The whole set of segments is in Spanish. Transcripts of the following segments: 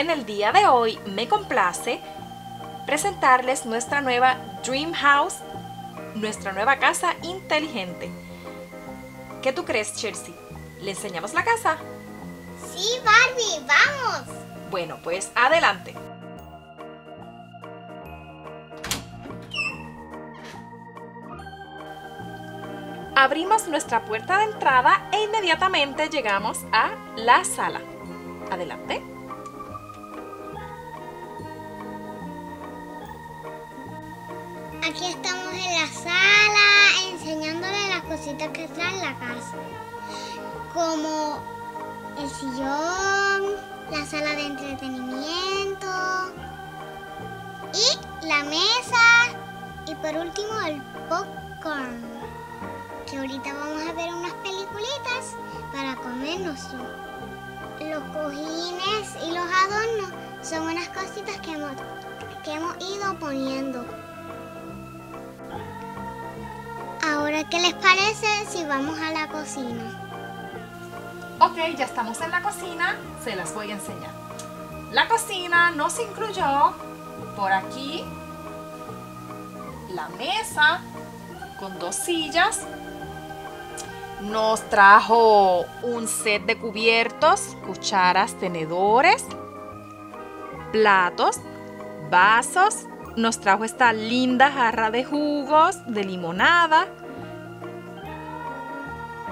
En el día de hoy me complace presentarles nuestra nueva Dream House, nuestra nueva casa inteligente. ¿Qué tú crees, Chelsea? ¿Le enseñamos la casa? Sí, Barbie, vamos. Bueno, pues adelante. Abrimos nuestra puerta de entrada e inmediatamente llegamos a la sala. Adelante. La casa. Como el sillón, la sala de entretenimiento y la mesa y por último el popcorn. Que ahorita vamos a ver unas peliculitas para comernos. Los cojines y los adornos son unas cositas que hemos, que hemos ido poniendo. Ahora, ¿qué les parece si vamos a la cocina? Ok, ya estamos en la cocina, se las voy a enseñar. La cocina nos incluyó por aquí la mesa con dos sillas. Nos trajo un set de cubiertos, cucharas, tenedores, platos, vasos. Nos trajo esta linda jarra de jugos, de limonada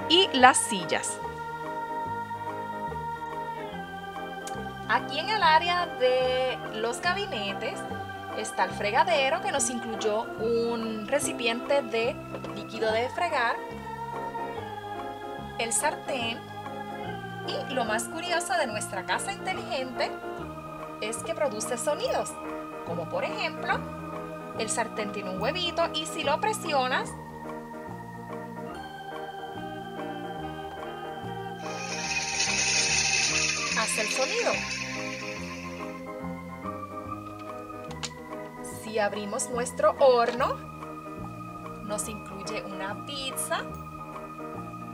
y las sillas. Aquí en el área de los gabinetes está el fregadero que nos incluyó un recipiente de líquido de fregar, el sartén y lo más curioso de nuestra casa inteligente es que produce sonidos, como por ejemplo el sartén tiene un huevito y si lo presionas el sonido. Si abrimos nuestro horno, nos incluye una pizza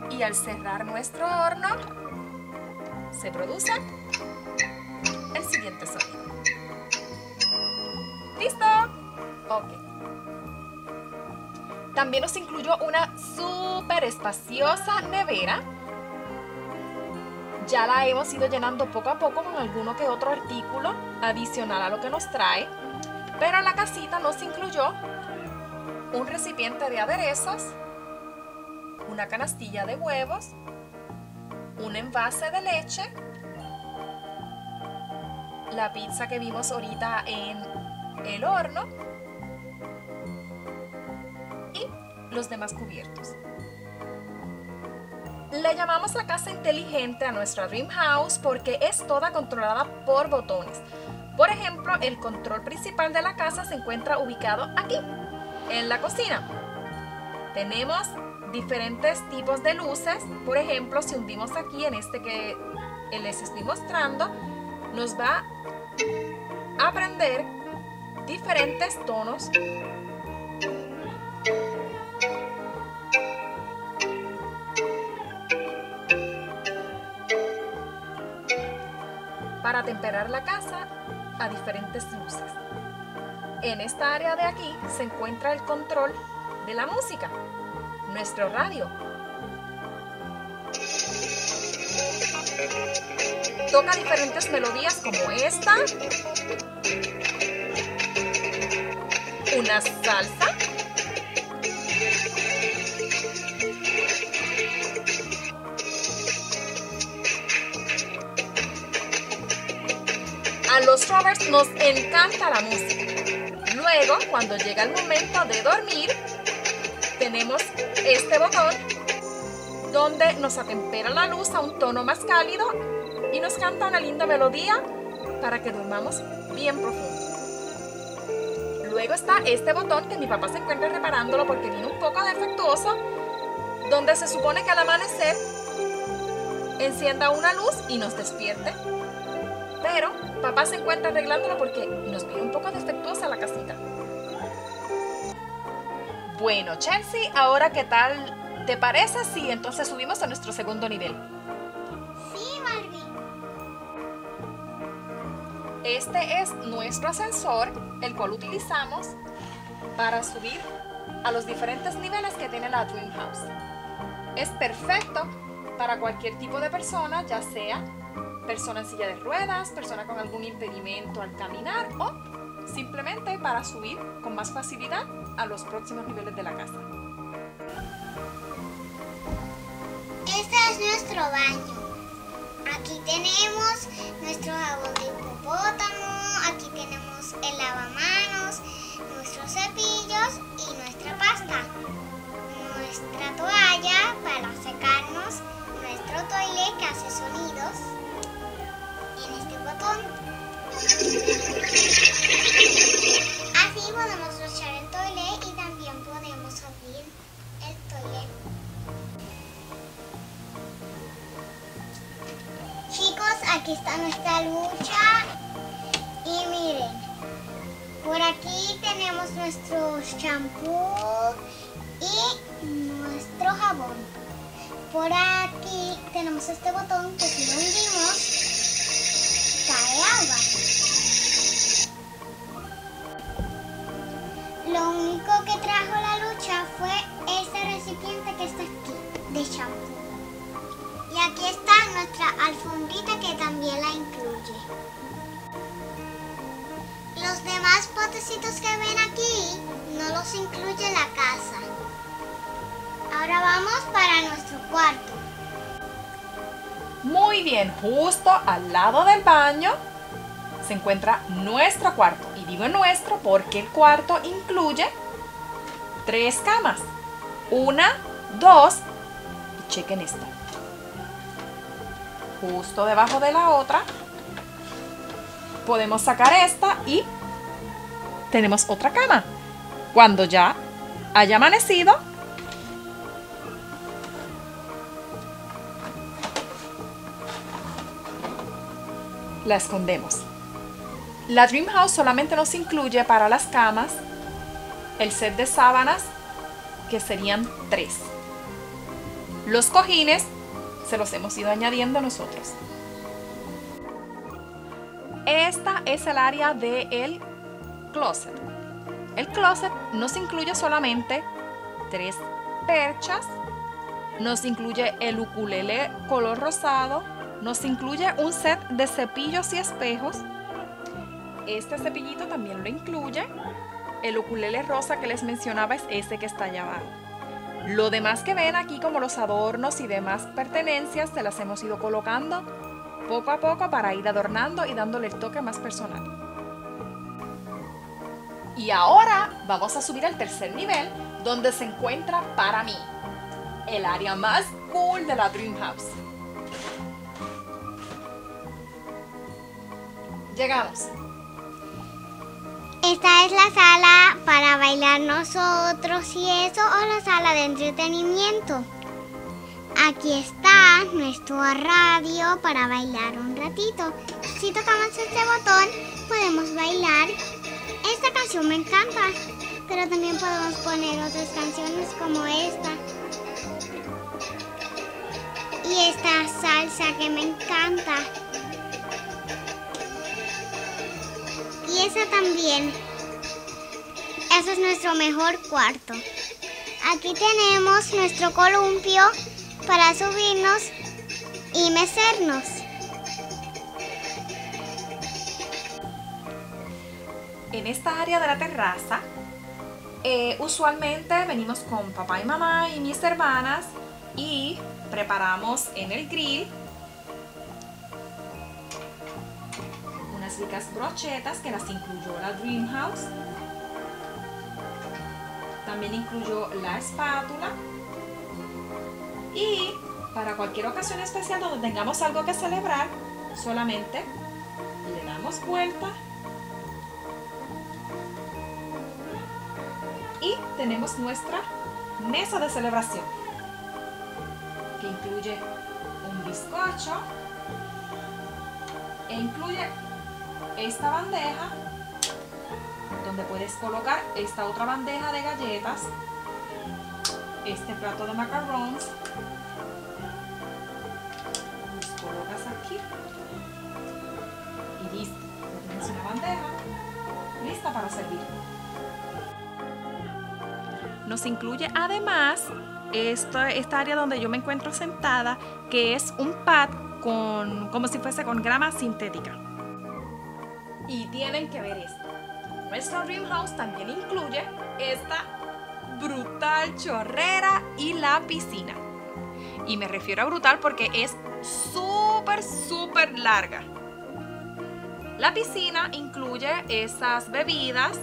y al cerrar nuestro horno, se produce el siguiente sonido. ¿Listo? Ok. También nos incluyó una súper espaciosa nevera ya la hemos ido llenando poco a poco con alguno que otro artículo adicional a lo que nos trae. Pero la casita nos incluyó un recipiente de aderezos, una canastilla de huevos, un envase de leche, la pizza que vimos ahorita en el horno y los demás cubiertos. Le llamamos la casa inteligente a nuestra Dream House porque es toda controlada por botones. Por ejemplo, el control principal de la casa se encuentra ubicado aquí, en la cocina. Tenemos diferentes tipos de luces. Por ejemplo, si hundimos aquí en este que les estoy mostrando, nos va a prender diferentes tonos para temperar la casa a diferentes luces. En esta área de aquí se encuentra el control de la música, nuestro radio. Toca diferentes melodías como esta, una salsa, los Roberts nos encanta la música. Luego, cuando llega el momento de dormir, tenemos este botón donde nos atempera la luz a un tono más cálido y nos canta una linda melodía para que durmamos bien profundo. Luego está este botón que mi papá se encuentra reparándolo porque viene un poco defectuoso, donde se supone que al amanecer encienda una luz y nos despierte pero papá se encuentra arreglándolo porque nos viene un poco defectuosa la casita. Bueno, Chelsea, ahora qué tal te parece si entonces subimos a nuestro segundo nivel? Sí, Barbie. Este es nuestro ascensor, el cual utilizamos para subir a los diferentes niveles que tiene la Dream House. Es perfecto para cualquier tipo de persona, ya sea persona en silla de ruedas, persona con algún impedimento al caminar o simplemente para subir con más facilidad a los próximos niveles de la casa. Este es nuestro baño. Aquí tenemos nuestro jabón de hipopótamo, aquí tenemos el lavamanos, nuestros cepillos y nuestra pasta. Nuestra toalla para secarnos, nuestro toilet que hace sonidos Así podemos rociar el toilet y también podemos abrir el toilet. Chicos, aquí está nuestra lucha. Y miren, por aquí tenemos nuestro shampoo y nuestro jabón. Por aquí tenemos este botón que si lo hundimos, agua. Lo único que trajo la lucha fue este recipiente que está aquí, de shampoo. Y aquí está nuestra alfombrita que también la incluye. Los demás potecitos que ven aquí no los incluye la casa. Ahora vamos para nuestro cuarto. Muy bien, justo al lado del baño se encuentra nuestro cuarto. Y digo nuestro porque el cuarto incluye tres camas. Una, dos y chequen esta. Justo debajo de la otra podemos sacar esta y tenemos otra cama. Cuando ya haya amanecido, la escondemos. La Dream House solamente nos incluye para las camas el set de sábanas, que serían tres. Los cojines se los hemos ido añadiendo nosotros. Esta es el área del closet. El closet nos incluye solamente tres perchas, nos incluye el ukulele color rosado, nos incluye un set de cepillos y espejos. Este cepillito también lo incluye. El ukulele rosa que les mencionaba es ese que está allá abajo. Lo demás que ven aquí como los adornos y demás pertenencias se las hemos ido colocando poco a poco para ir adornando y dándole el toque más personal. Y ahora vamos a subir al tercer nivel donde se encuentra para mí el área más cool de la Dream House. Llegamos. Esta es la sala para bailar nosotros y eso o la sala de entretenimiento. Aquí está nuestro radio para bailar un ratito. Si tocamos este botón podemos bailar. Esta canción me encanta, pero también podemos poner otras canciones como esta. Y esta salsa que me encanta. También. Ese es nuestro mejor cuarto. Aquí tenemos nuestro columpio para subirnos y mecernos. En esta área de la terraza, eh, usualmente venimos con papá y mamá y mis hermanas y preparamos en el grill ricas brochetas que las incluyó la Dream House. También incluyó la espátula. Y para cualquier ocasión especial donde tengamos algo que celebrar, solamente le damos vuelta y tenemos nuestra mesa de celebración que incluye un bizcocho e incluye esta bandeja donde puedes colocar esta otra bandeja de galletas este plato de macarons los colocas aquí y listo tienes bandeja lista para servir. Nos incluye además esta, esta área donde yo me encuentro sentada, que es un pad con, como si fuese con grama sintética. Y tienen que ver esto. Nuestro Dream House también incluye esta brutal chorrera y la piscina. Y me refiero a brutal porque es súper, súper larga. La piscina incluye esas bebidas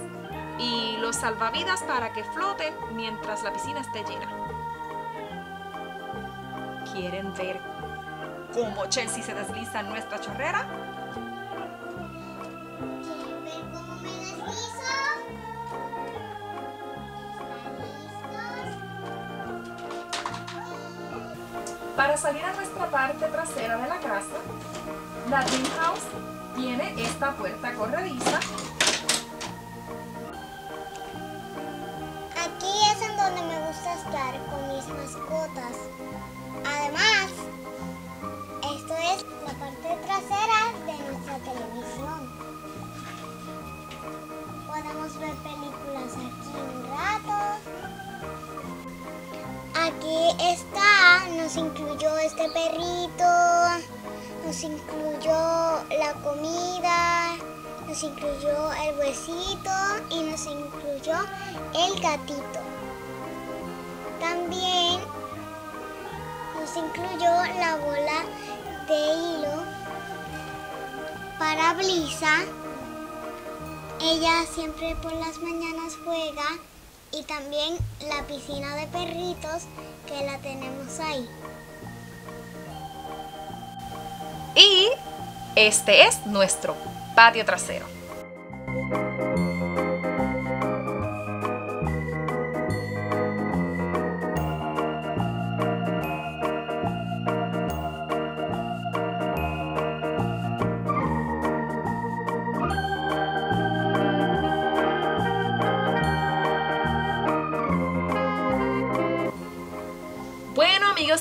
y los salvavidas para que floten mientras la piscina esté llena. ¿Quieren ver cómo Chelsea se desliza en nuestra chorrera? Para salir a nuestra parte trasera de la casa, la Dream House tiene esta puerta corrediza Aquí es en donde me gusta estar con mis mascotas. Además, esto es la parte trasera de nuestra televisión. Podemos ver películas aquí un rato. Aquí está, nos incluyó este perrito, nos incluyó la comida, nos incluyó el huesito y nos incluyó el gatito. También nos incluyó la bola de hilo para Blisa. Ella siempre por las mañanas juega y también la piscina de perritos que la tenemos ahí. y este es nuestro patio trasero.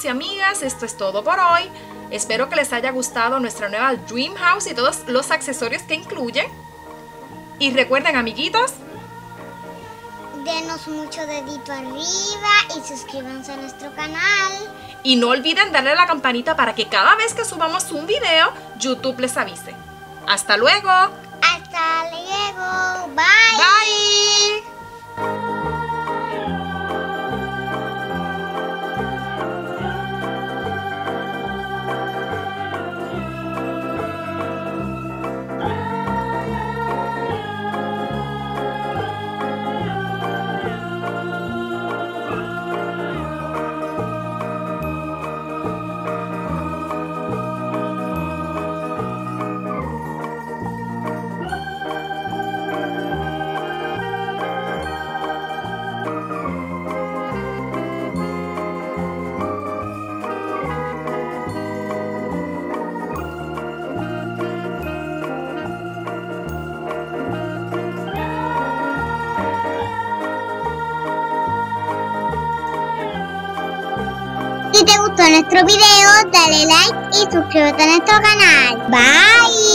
Amigos y amigas, esto es todo por hoy. Espero que les haya gustado nuestra nueva Dream House y todos los accesorios que incluye. Y recuerden amiguitos, Denos mucho dedito arriba y suscríbanse a nuestro canal. y no olviden darle a la campanita para que cada vez que subamos un video, YouTube les avise. Hasta luego. Hasta luego. Bye. Bye. Nuestro video, dale like y suscríbete a nuestro canal. Bye.